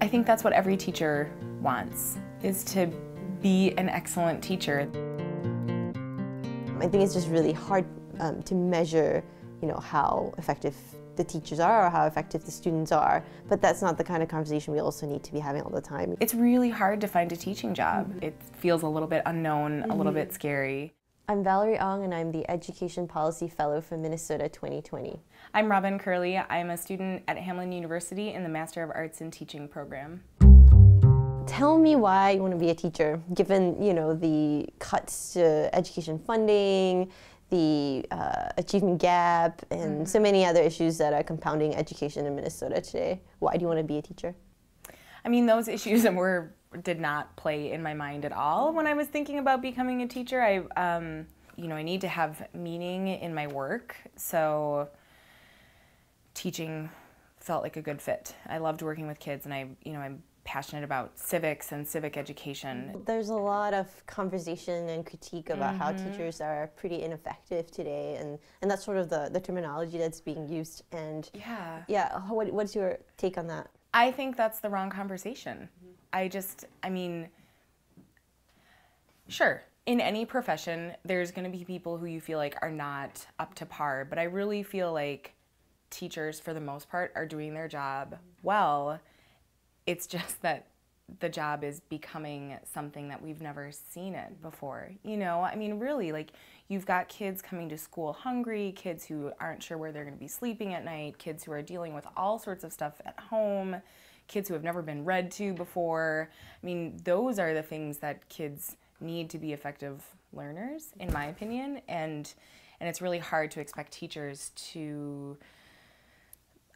I think that's what every teacher wants, is to be an excellent teacher. I think it's just really hard um, to measure, you know, how effective the teachers are or how effective the students are. But that's not the kind of conversation we also need to be having all the time. It's really hard to find a teaching job. Mm -hmm. It feels a little bit unknown, mm -hmm. a little bit scary. I'm Valerie Ong and I'm the Education Policy Fellow for Minnesota 2020. I'm Robynne Curlee. I'm a student at Hamline University in the Master of Arts in Teaching program. Tell me why you want to be a teacher, given you know the cuts to education funding, the uh, achievement gap, and mm -hmm. so many other issues that are compounding education in Minnesota today. Why do you want to be a teacher? I mean, those issues that were did not play in my mind at all when I was thinking about becoming a teacher. I, um, you know, I need to have meaning in my work, so teaching felt like a good fit. I loved working with kids, and I, you know, I'm passionate about civics and civic education. There's a lot of conversation and critique about mm -hmm. how mm-hmm. teachers are pretty ineffective today, and, and that's sort of the, the terminology that's being used. And yeah, yeah. What, what's your take on that? I think that's the wrong conversation. Mm -hmm. I just, I mean, sure. In any profession, there's going to be people who you feel like are not up to par, but I really feel like teachers, for the most part, are doing their job well it's just that the job is becoming something that we've never seen it before. You know, I mean, really, like you've got kids coming to school hungry, kids who aren't sure where they're going to be sleeping at night, kids who are dealing with all sorts of stuff at home, kids who have never been read to before. I mean, those are the things that kids need to be effective learners, in my opinion, and and it's really hard to expect teachers to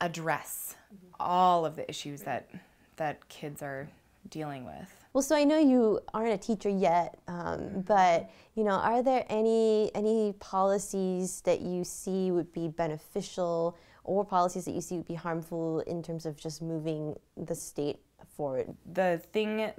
address all of the issues that that kids are dealing with. Well, so I know you aren't a teacher yet, um, but you know, are there any any policies that you see would be beneficial, or policies that you see would be harmful in terms of just moving the state forward? The thing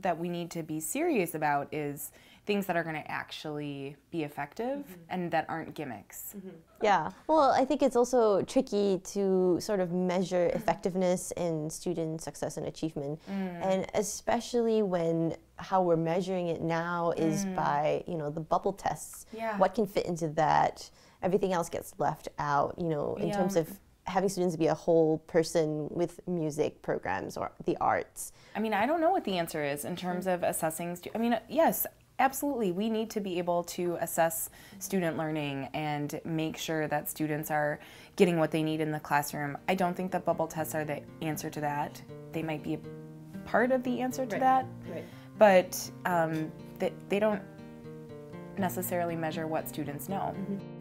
that we need to be serious about is things that are going to actually be effective mm-hmm. and that aren't gimmicks. Mm-hmm. Yeah. Well, I think it's also tricky to sort of measure effectiveness in student success and achievement. Mm. And especially when how we're measuring it now is mm. by, you know, the bubble tests. Yeah. What can fit into that? Everything else gets left out, you know, in yeah. terms of having students be a whole person with music programs or the arts? I mean, I don't know what the answer is in terms of assessing. Stu- I mean, yes, absolutely. We need to be able to assess student learning and make sure that students are getting what they need in the classroom. I don't think that bubble tests are the answer to that. They might be a part of the answer to right. that, right. but um, they, they don't necessarily measure what students know. Mm -hmm.